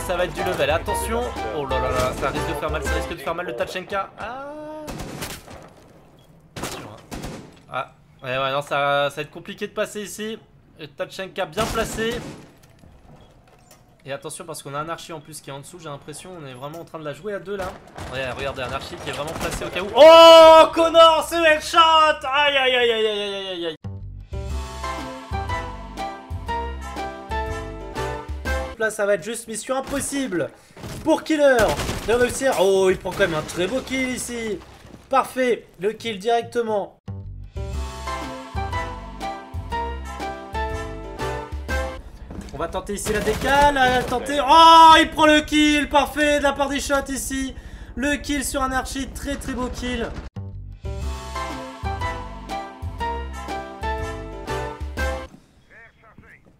ça va être du level. Attention. Oh là là là, ça risque de faire mal, ça risque de faire mal le Tachenka. Ah. Hein. Ah. Ouais, ouais, non, ça, ça va être compliqué de passer ici. Le Tachenka bien placé. Et attention parce qu'on a un archi en plus qui est en dessous, j'ai l'impression on est vraiment en train de la jouer à deux là. Regardez, un archi qui est vraiment placé au cas où. Oh, Connor, ce headshot Aïe, aïe, aïe, aïe, aïe, aïe, aïe, Là, ça va être juste mission impossible pour Killer de réussir. Oh, il prend quand même un très beau kill ici. Parfait, le kill directement. On va tenter ici la décale, tenter... Oh, il prend le kill, parfait, de la part des shots ici. Le kill sur un archi, très très beau kill.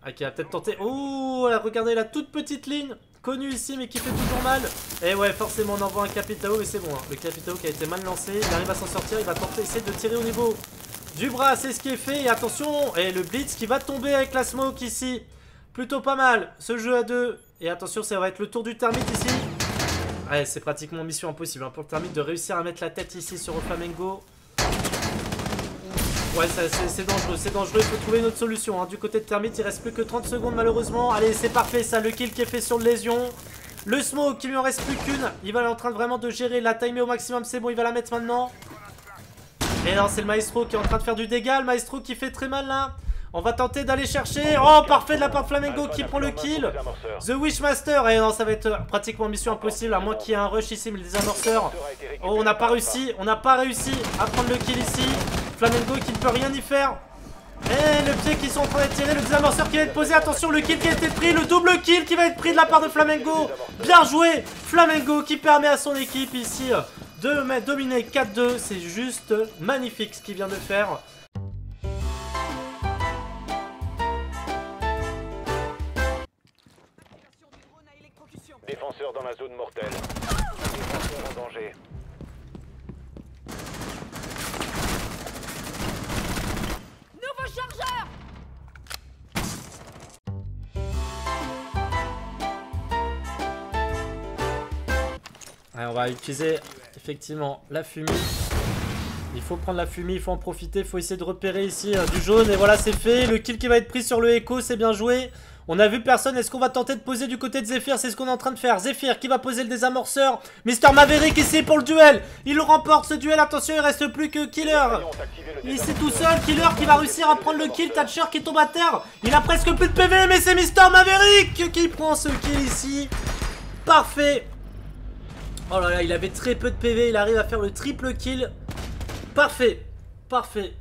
Ok, va peut-être tenter... Oh, regardez la toute petite ligne, connue ici mais qui fait toujours mal. Et ouais, forcément on envoie un Capitao et c'est bon. Hein. Le Capitao qui a été mal lancé, il arrive à s'en sortir, il va tenter, essayer de tirer au niveau du bras, c'est ce qui est fait. Et attention, et le Blitz qui va tomber avec la smoke ici. Plutôt pas mal, ce jeu à deux. Et attention, ça va être le tour du termite ici. Ouais, c'est pratiquement mission impossible hein, pour le termite de réussir à mettre la tête ici sur le Flamengo. Ouais, c'est dangereux, c'est dangereux, il faut trouver une autre solution. Hein. Du côté de Termite, il reste plus que 30 secondes malheureusement. Allez, c'est parfait ça, le kill qui est fait sur le lésion. Le smoke, qui lui en reste plus qu'une. Il va en train vraiment de gérer, la timer au maximum, c'est bon, il va la mettre maintenant. Et non, c'est le Maestro qui est en train de faire du dégât, le Maestro qui fait très mal là. On va tenter d'aller chercher. Oh, parfait de la part Flamengo qui prend le kill. The Wishmaster. Et non, ça va être pratiquement mission impossible, à moins qu'il y ait un rush ici, mais les amorceurs. Oh, on n'a pas réussi. On n'a pas réussi à prendre le kill ici. Flamengo qui ne peut rien y faire. Et le pied qui sont en train d'être tiré, le désamorceur qui va être posé, attention le kill qui a été pris, le double kill qui va être pris de la part de Flamengo. Bien joué Flamengo qui permet à son équipe ici de dominer 4-2, c'est juste magnifique ce qu'il vient de faire. Défenseur dans la zone mortelle. Défenseur en danger. On va utiliser effectivement la fumée. Il faut prendre la fumée, il faut en profiter, il faut essayer de repérer ici euh, du jaune. Et voilà, c'est fait. Le kill qui va être pris sur le Echo, c'est bien joué. On a vu personne, est-ce qu'on va tenter de poser du côté de Zephyr? C'est ce qu'on est en train de faire. Zephyr qui va poser le désamorceur. Mister Maverick ici pour le duel. Il remporte ce duel, attention, il reste plus que Killer. Ici tout seul, Killer qui va réussir à prendre le kill. Thatcher qui tombe à terre. Il a presque plus de PV, mais c'est Mister Maverick qui prend ce kill ici. Parfait. Oh là là, il avait très peu de PV, il arrive à faire le triple kill. Parfait, parfait.